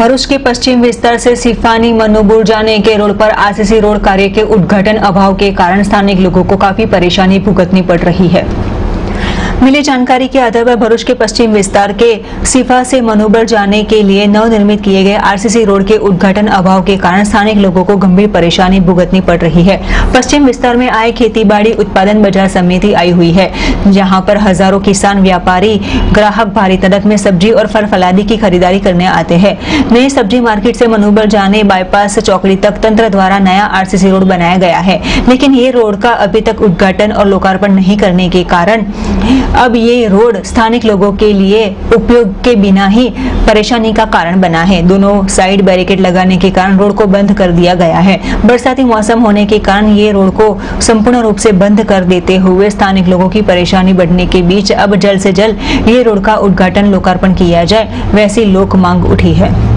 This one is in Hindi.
भरूच के पश्चिम विस्तार से सिफानी मनोबुर जाने के रोड पर आरसीसी रोड कार्य के उद्घाटन अभाव के कारण स्थानीय लोगों को काफ़ी परेशानी भुगतनी पड़ रही है। मिली जानकारी के आधार पर भरूच के पश्चिम विस्तार के सिफा से मनोबर जाने के लिए नवनिर्मित किए गए आरसीसी रोड के उद्घाटन अभाव के कारण स्थानिक लोगों को गंभीर परेशानी भुगतनी पड़ रही है। पश्चिम विस्तार में आए खेती उत्पादन बाज़ार समिति आई हुई है, जहाँ पर हज़ारों किसान व्यापारी, ग्राहक भारी तड़क में सब्ज़ी और फल फलादी की खरीदारी करने आते हैं। नई सब्ज़ी मार्केट से मनोबर जाने बाईपास चौकड़ी तक तंत्र द्वारा नया आरसीसी रोड बनाया गया है, लेकिन ये रोड का अभी तक उद्घाटन और लोकार्पण नहीं करने के कारण अब ये रोड स्थानिक लोगों के लिए उपयोग के बिना ही परेशानी का कारण बना है। दोनों साइड बैरिकेड लगाने के कारण रोड को बंद कर दिया गया है। बरसाती मौसम होने के कारण ये रोड को संपूर्ण रूप से बंद कर देते हुए स्थानिक लोगों की परेशानी बढ़ने के बीच अब जल्द से जल्द ये रोड का उद्घाटन लोकार्पण किया जाए, वैसी लोक मांग उठी है।